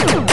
Come on.